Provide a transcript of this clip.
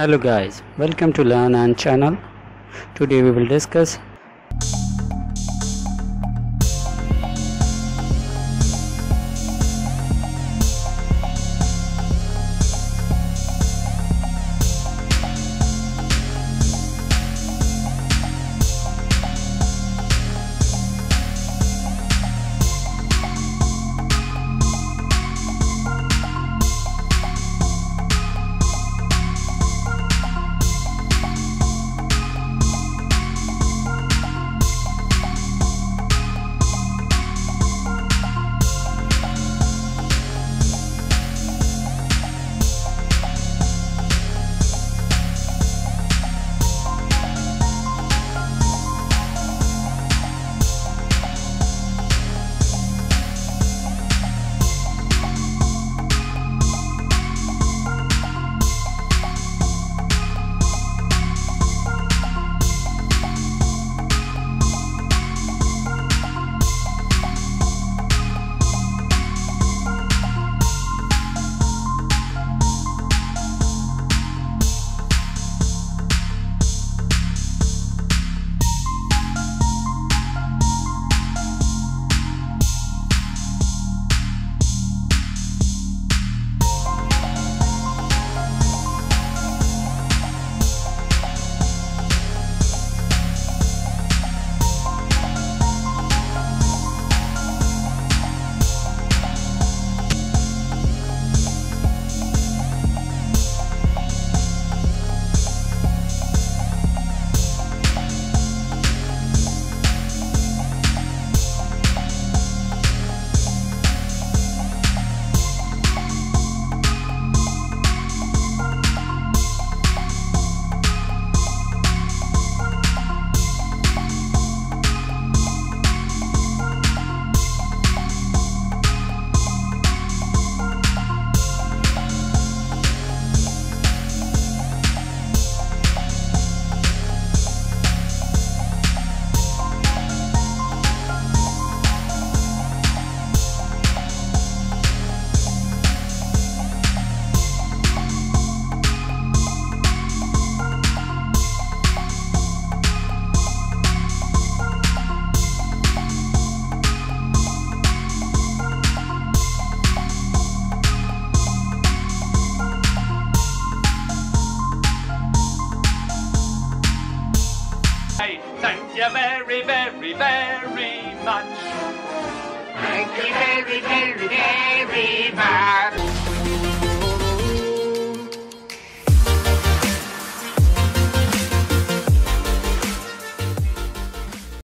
Hello guys, welcome to Learn Earn channel. Today we will discuss Thank you very, very, very much. Thank you very, very, very much.